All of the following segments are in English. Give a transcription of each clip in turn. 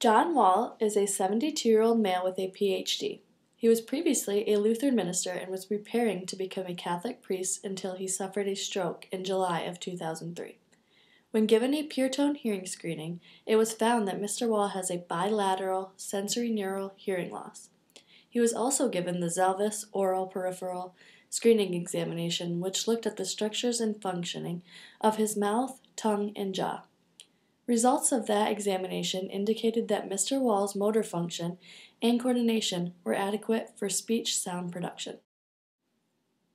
John Wall is a 72 year old male with a PhD. He was previously a Lutheran minister and was preparing to become a Catholic priest until he suffered a stroke in July of 2003. When given a pure tone hearing screening, it was found that Mr. Wall has a bilateral sensorineural hearing loss. He was also given the Zelvis oral peripheral screening examination, which looked at the structures and functioning of his mouth, tongue, and jaw. Results of that examination indicated that Mr. Wall's motor function and coordination were adequate for speech sound production.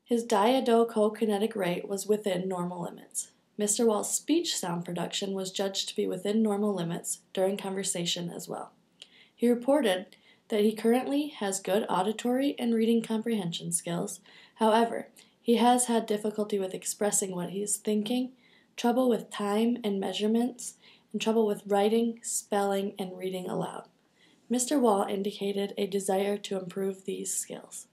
His diadochokinetic rate was within normal limits. Mr. Wall's speech sound production was judged to be within normal limits during conversation as well. He reported that he currently has good auditory and reading comprehension skills. However, he has had difficulty with expressing what he is thinking, trouble with time and measurements, and trouble with writing, spelling, and reading aloud. Mr. Wall indicated a desire to improve these skills.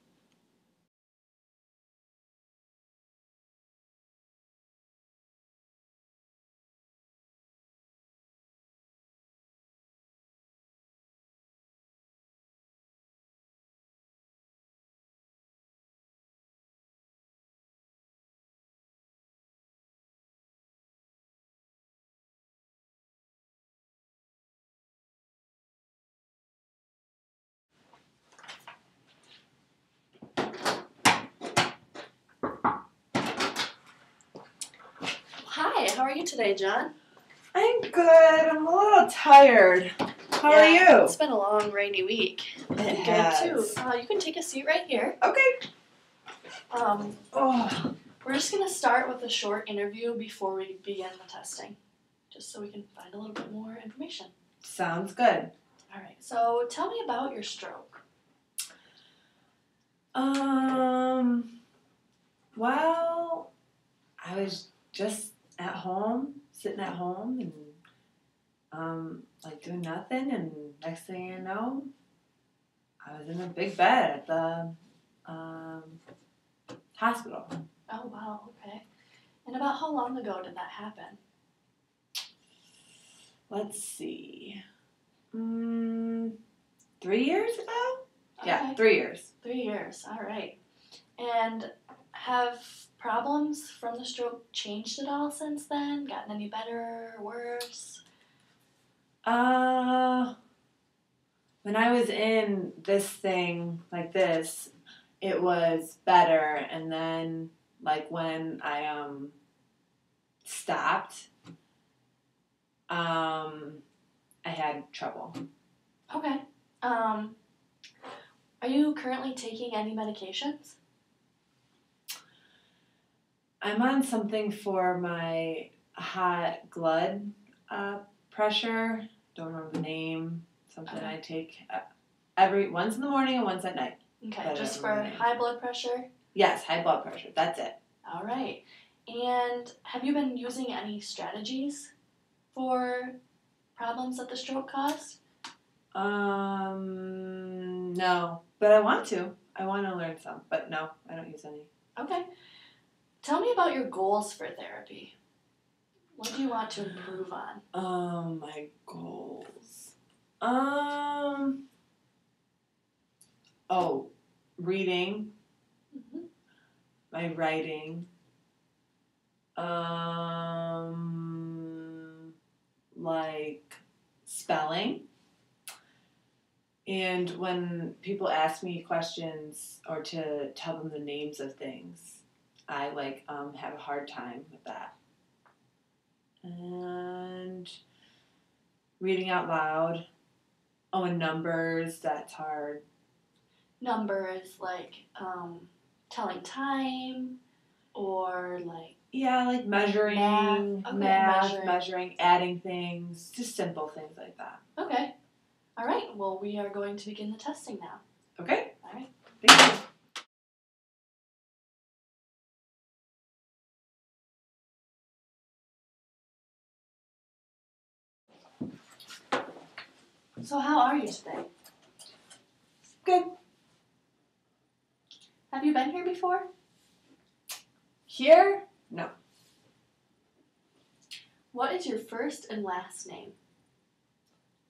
How are you today, John? I'm good. I'm a little tired. How are you? It's been a long, rainy week. It Good has. too. Uh, you can take a seat right here. Okay. Um, Oh, we're just gonna start with a short interview before we begin the testing, just so we can find a little bit more information. sounds good. All right. So tell me about your stroke. Um, well, I was just at home, sitting at home, and um, like doing nothing. And next thing you know, I was in a big bed at the um, hospital. Oh wow. Okay. And about how long ago did that happen? Let's see. Mm, three years ago? Yeah, three years. Three years. All right. And have problems from the stroke changed at all since then? Gotten any better or worse? Uh, when I was in this thing like this, it was better, and then like when I um stopped, um, I had trouble. Okay. Um, are you currently taking any medications? I'm on something for my hot blood uh, pressure. Don't remember the name. Something Okay. I take uh, every once in the morning and once at night. Okay, Better just for high blood pressure. Yes, high blood pressure. That's it. All right. And have you been using any strategies for problems that the stroke caused? Um, no, but I want to. I want to learn some, but no, I don't use any. Okay. Tell me about your goals for therapy. What do you want to improve on? Um, my goals. Um. Oh, reading, Mhm. my writing. Um, like spelling. And when people ask me questions or to tell them the names of things, I like um, have a hard time with that. And reading out loud. Oh, and numbers, that's hard. Numbers like um, telling time or like Yeah, like measuring, Math. Okay, math, measuring. measuring, adding things, just simple things like that. okay. All right. Well, we are going to begin the testing now. Okay? All right. Thank you. So, how are you today? Good. Have you been here before? Here? No. What is your first and last name?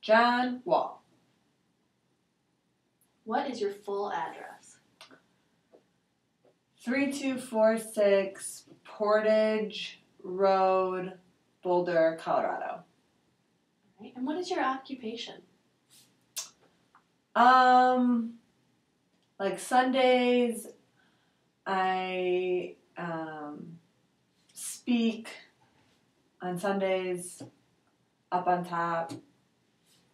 John Wall. What is your full address? 3246 Portage Road, Boulder, Colorado. Right. And what is your occupation? Um, like Sundays, I um, speak on Sundays up on top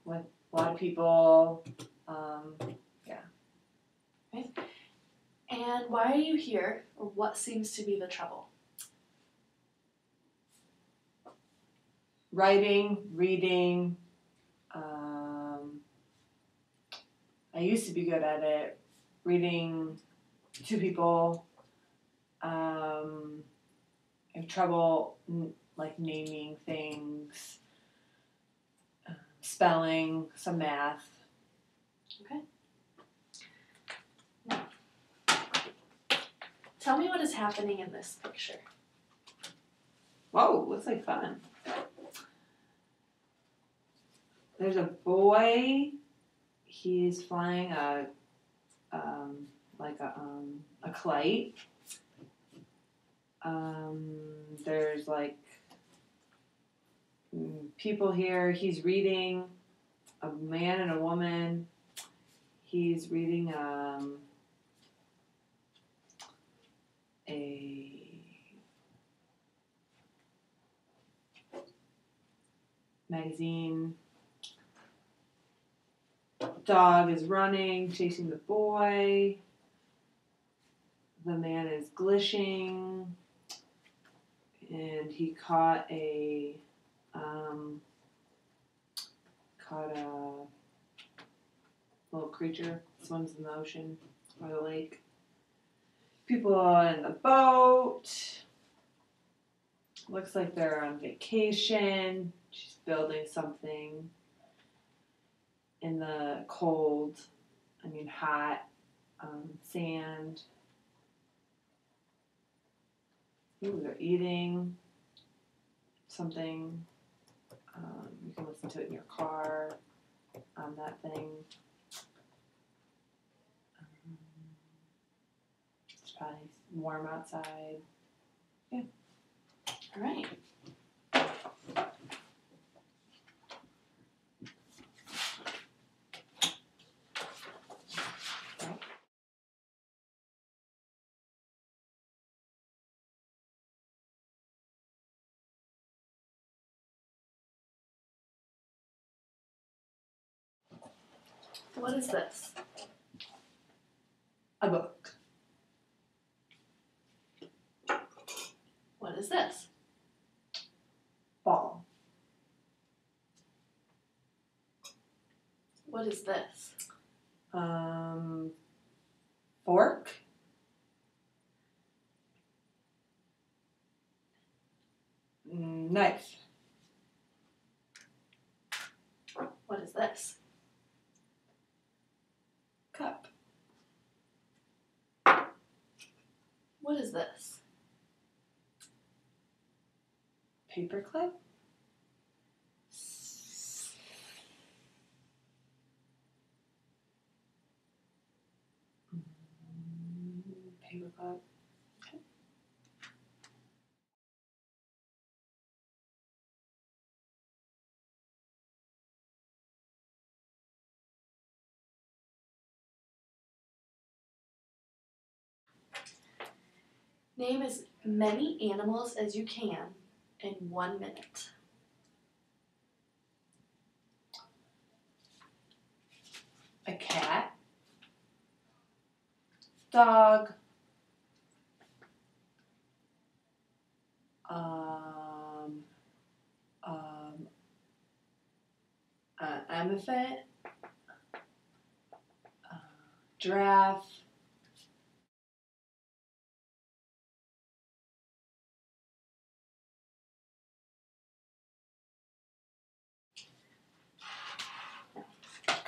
with a lot of people. Um, yeah. And why are you here, or what seems to be the trouble? writing, reading. I used to be good at it. Reading to people. Um, I have trouble n- like naming things, uh, spelling, some math. Okay. Tell me what is happening in this picture. Whoa, looks like fun. There's a boy. He's flying a, um, like a um, a kite. Um, there's like mm, people here. He's reading. A man and a woman. He's reading um, a magazine. Dog is running, chasing the boy. The man is glitching, and he caught a um, caught a little creature swims in the ocean or the lake. People in the boat. Looks like they're on vacation. She's building something in the cold, I mean, hot um, sand. Ooh, they're eating something. Um, you can listen to it in your car on that thing. Um, it's probably warm outside. Yeah. All right. What is this? A book. What is this? Ball. What is this? Um, fork. Mm, Knife. What is this? Cup. What is this? Paperclip. Mm, Paperclip. Name as many animals as you can in one minute. A cat. Dog. Um, um, uh, elephant. Uh, giraffe.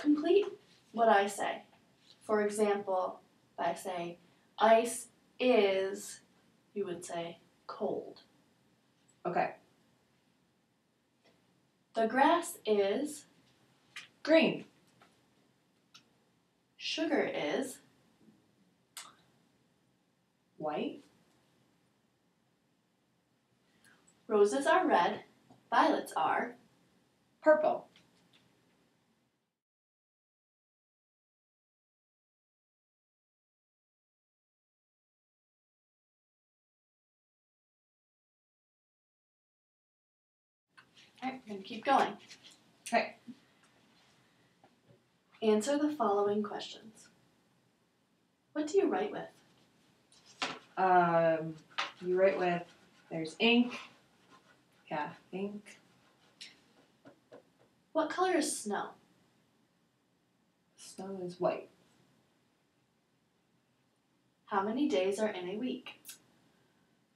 Complete what I say. For example, if I say ice is, you would say cold. Okay. The grass is, Green. Sugar is White. roses are red, violets are Purple. Alright, we're gonna keep going. Okay. Answer the following questions. What do you write with? Um, you write with, there's ink. Yeah, ink. What color is snow? Snow is white. How many days are in a week?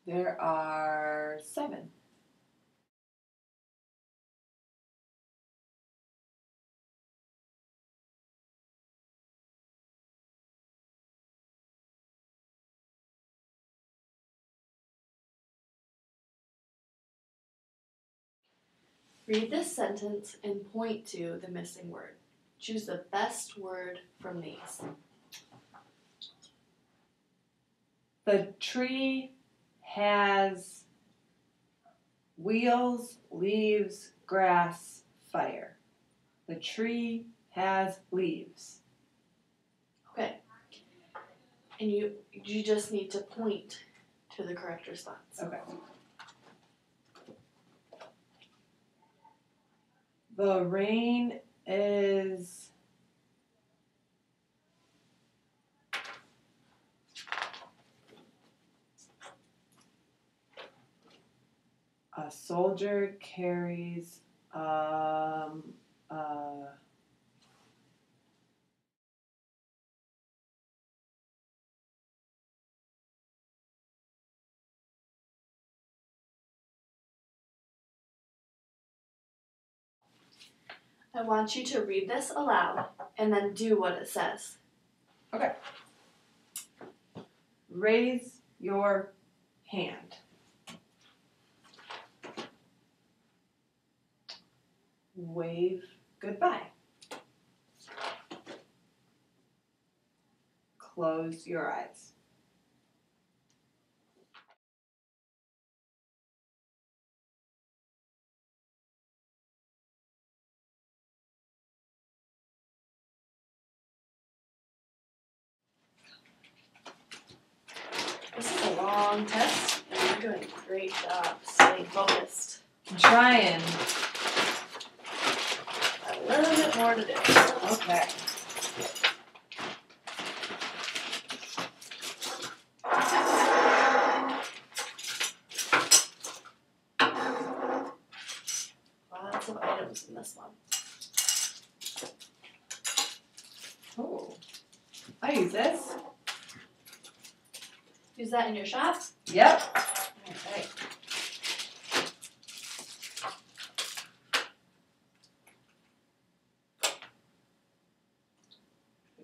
There are seven. Read this sentence and point to the missing word. Choose the best word from these. The tree has wheels, leaves, grass, fire. The tree has leaves. Okay. And you you just need to point to the correct response. Okay. The rain is a soldier carries um uh I want you to read this aloud and then do what it says. Okay. Raise your hand. Wave goodbye. Close your eyes. Long test, and you're doing a great job staying focused. I'm trying. A little bit more to do. Okay. Lots of items in this one. Oh. I use this. Use that in your shop. Yep. Okay.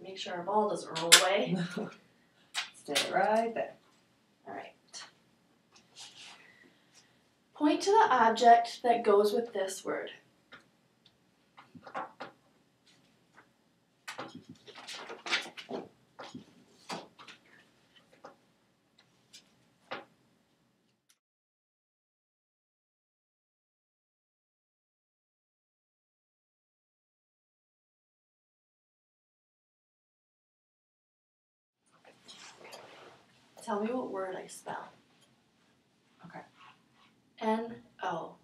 Make sure our ball doesn't roll away. Stay right there. Alright. Point to the object that goes with this word. Tell me what word I spell. Okay. N O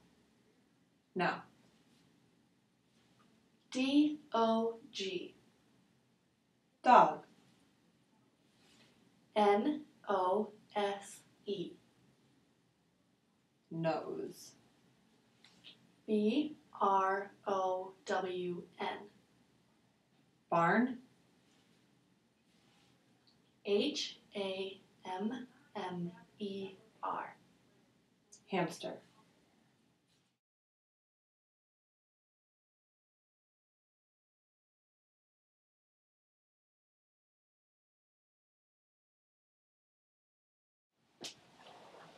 No. D O G Dog. N O S E Nose. B R O W N Barn. H A M M E R Hamster.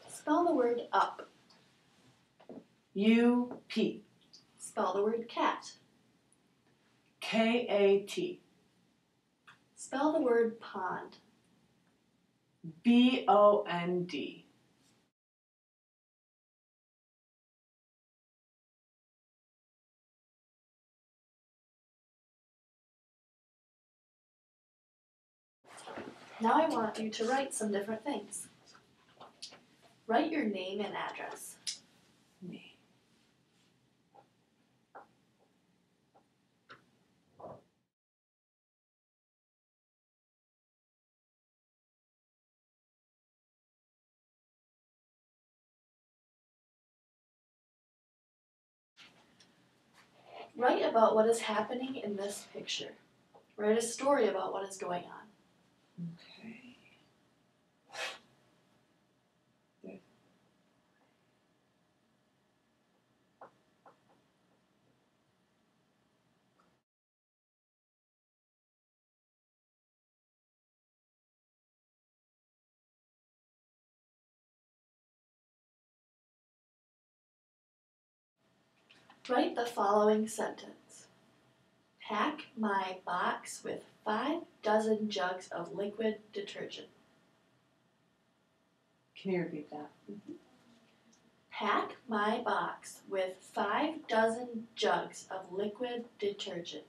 Spell the word up. U P. Spell the word cat. K A T. Spell the word pond. B O N D. Now I want you to write some different things. Write your name and address. Me. Write about what is happening in this picture. Write a story about what is going on. Okay. Write the following sentence. Pack my box with five dozen jugs of liquid detergent. Can you repeat that? Pack my box with five dozen jugs of liquid detergent.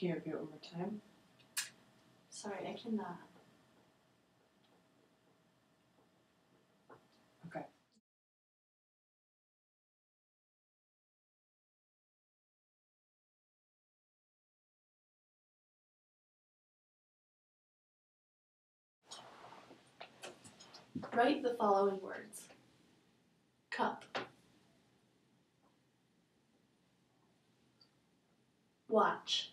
Can you repeat it one more time? Sorry, I cannot. Okay. Write the following words cup, watch,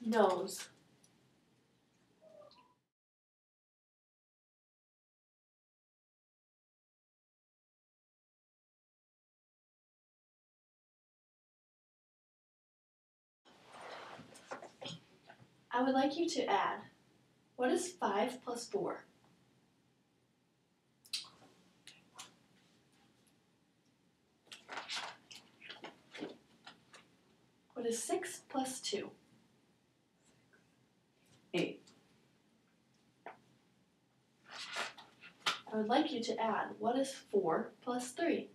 nose, I would like you to add what is 5 plus 4? What is 6 plus 2? I would like you to add what is 4 plus 3?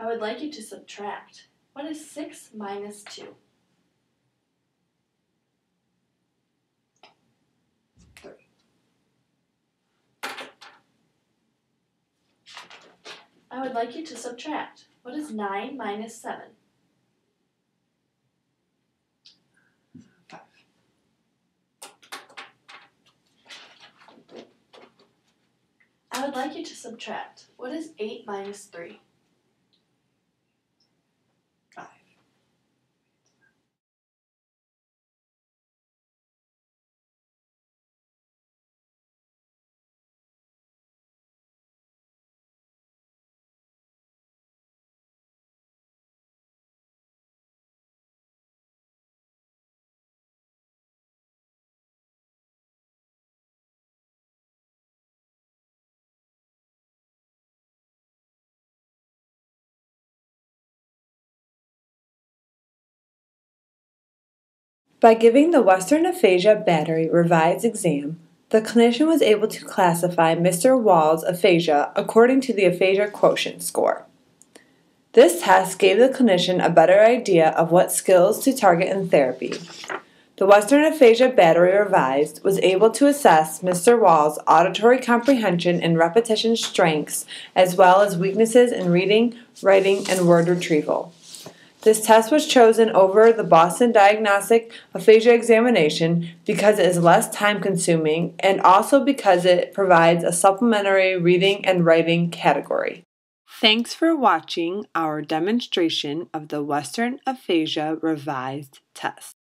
I would like you to subtract. What is 6 minus 2? Three. I would like you to subtract. What is 9 minus 7? Five. I would like you to subtract. What is 8 minus 3? By giving the Western Aphasia Battery revised exam, the clinician was able to classify Mr. Wall's aphasia according to the aphasia quotient score. This test gave the clinician a better idea of what skills to target in therapy. The Western Aphasia Battery Revised was able to assess Mr. Wall's auditory comprehension and repetition strengths, as well as weaknesses in reading, writing, and word retrieval. This test was chosen over the Boston Diagnostic Aphasia Examination because it is less time consuming and also because it provides a supplementary reading and writing category. Thanks for watching our demonstration of the Western Aphasia Revised test.